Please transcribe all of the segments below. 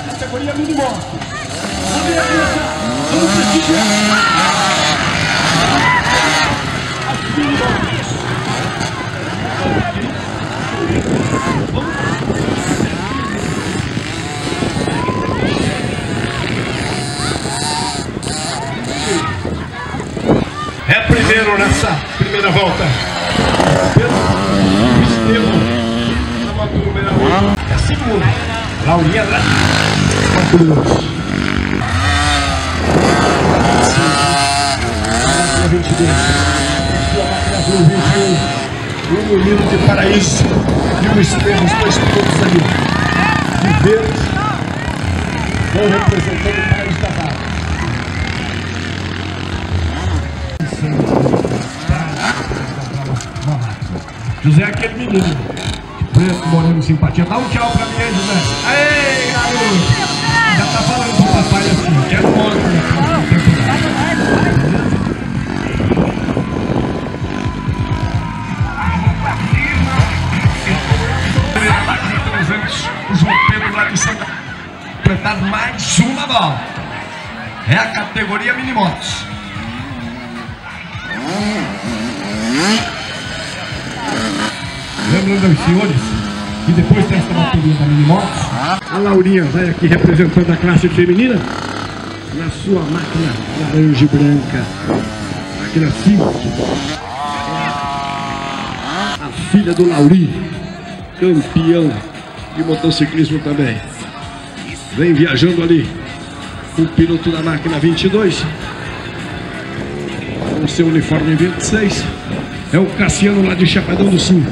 categoria mini moto. Lá vem a criança, vamos prestigiar. As mini motos. É primeiro nessa primeira volta. Pedro Estevam, número 1. É a segunda. Laurinha lá. Quatro minutos. Máquina 22. Sua máquina azul 21. O menino de paraíso. E o Estevam, os dois pilotos ali. De verde. Estão representando o paraíso da barra. José é aquele menino. Preto, moreno, simpatia. Dá um tchau pra mim aí, José. Ei, garoto! Já tá falando pro papai assim. Quero moto. O João Pedro lá de Santa completado mais uma bola. É a categoria Minimotos. Lembrando aos senhores que depois desta bateria da Minimotos, a Laurinha vai aqui representando a classe feminina na sua máquina laranja e branca. Máquina 5. A filha do Lauri, campeão de motociclismo também. Vem viajando ali o piloto da máquina 22 com seu uniforme 26 é o Cassiano lá de Chapadão do Sul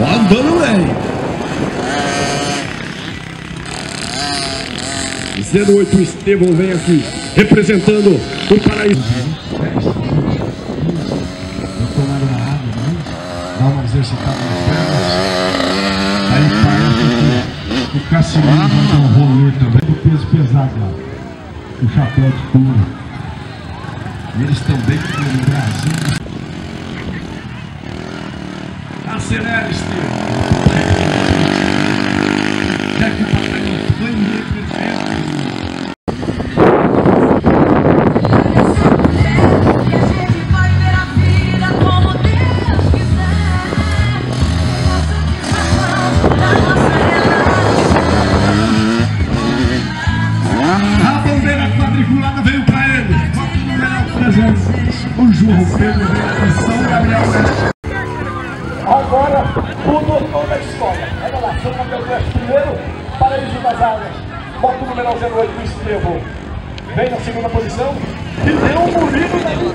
andando bem. 08 Estevão vem aqui representando o Paraíso. Tomar uma exercitada nas pernas aí parte o Cassiano vai dar um rolê também. Do peso pesado lá. O chapéu de couro. E eles também no Brasil. Acelera, Estevam. Já que o papai não foi a gente vai ver a vida como Deus quiser. Nossa da nossa A bandeira quadriculada veio pra ele. Foto número 300. O João Pedro o doutor da escola. Revelação Gabriel Oeste primeiro, Paraíso das Águas. Foto número 08 do Estevão. Vem na segunda posição. E tem um 21 na